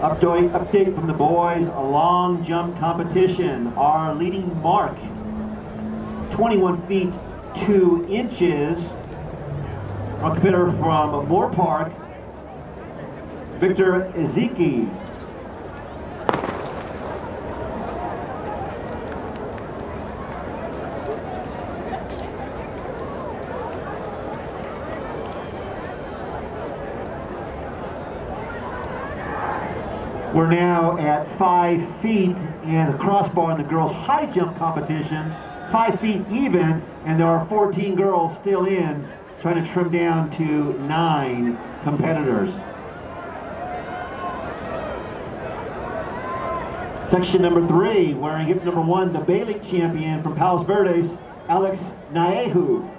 Update, update from the boys, a long jump competition. Our leading mark, 21 feet 2 inches. Our competitor from Moorpark, Victor Ezeki. We're now at five feet and the crossbar in the girls high jump competition, five feet even, and there are 14 girls still in, trying to trim down to nine competitors. Section number three, wearing hip number one, the League champion from Palos Verdes, Alex Naehu.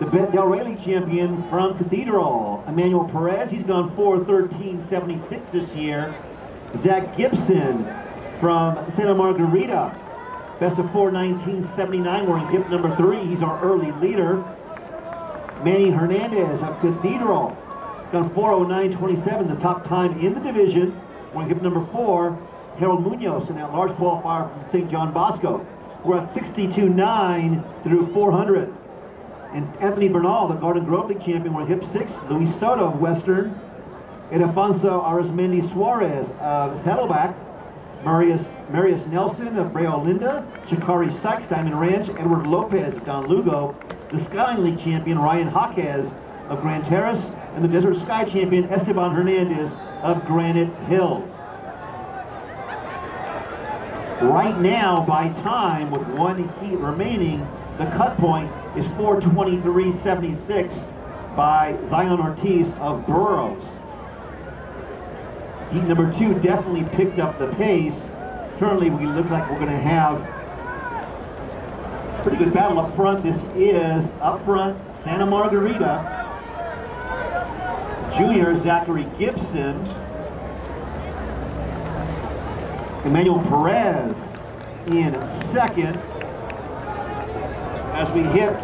The Del Rey champion from Cathedral, Emmanuel Perez. He's gone 4.13.76 this year. Zach Gibson from Santa Margarita. Best of 4, 1979, wearing hip number three. He's our early leader. Manny Hernandez of Cathedral. He's gone 409.27, the top time in the division. We're Wearing hip number four. Harold Munoz in that large qualifier from St. John Bosco. We're at 62.9 through 400. And Anthony Bernal, the Garden Grove League champion, we're wearing hip six. Luis Soto of Western Ildefonso Arizmendi Suarez of Saddleback, Marius, Marius Nelson of Brea Olinda, Chikari Sykes, Diamond Ranch, Edward Lopez of Don Lugo, the Skyline League champion Ryan Jaquez of Grand Terrace, and the Desert Sky champion Esteban Hernandez of Granite Hills. Right now, by time, with one heat remaining, the cut point is 423.76 by Zion Ortiz of Burroughs. Heat number two definitely picked up the pace. Currently, we look like we're going to have pretty good battle up front. This is up front Santa Margarita. Junior Zachary Gibson. Emmanuel Perez in second. As we hit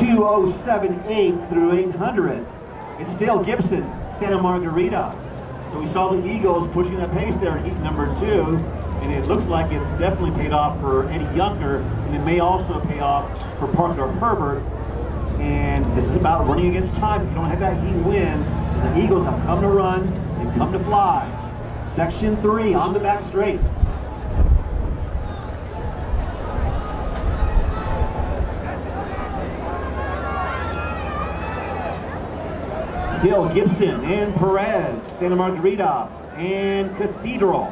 2078 through 800. It's still Gibson Santa Margarita. So we saw the Eagles pushing a pace there in heat number two, and it looks like it definitely paid off for Eddie Junker, and it may also pay off for Parker Herbert. And this is about running against time. If you don't have that heat win, the Eagles have come to run and come to fly. Section three on the back straight. Still Gibson and Perez, Santa Margarita and Cathedral.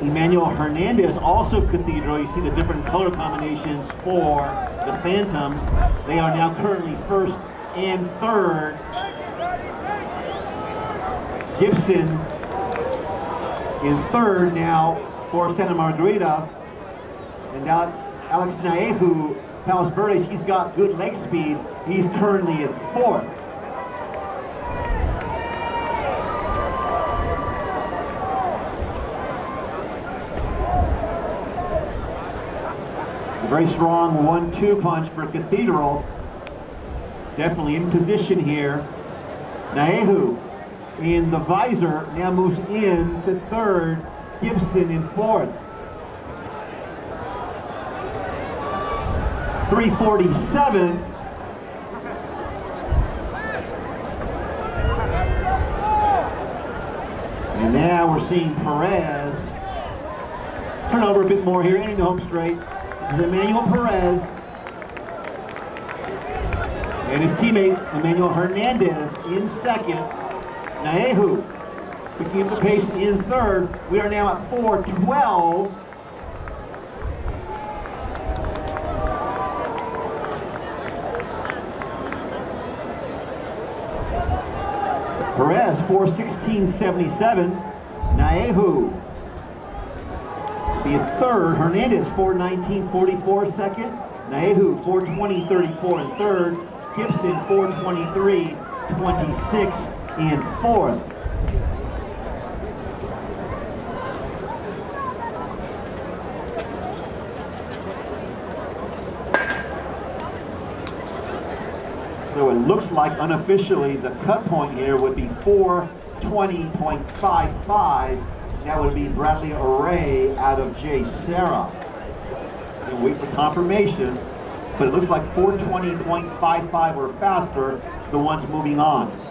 Emmanuel Hernandez, also Cathedral. You see the different color combinations for the Phantoms. They are now currently first and third. Gibson in third now for Santa Margarita. And that's Alex Naehu, Palos Verdes, he's got good leg speed. He's currently in fourth. A very strong one-two punch for Cathedral. Definitely in position here. Naehu in the visor, now moves in to third, Gibson in fourth. 347. And now we're seeing Perez turn over a bit more here, into home straight. This is Emmanuel Perez. And his teammate, Emmanuel Hernandez, in second. Naehu picking up the pace in third. We are now at 412. Perez, 416.77. Naehu be third. Hernandez, 419.44 second. Naehu, 420.34 in third. Gibson, 423.26 and fourth. So it looks like unofficially the cut point here would be 420.55. That would be Bradley Array out of JSerra. And wait for confirmation, but it looks like 420.55 or faster, the ones moving on.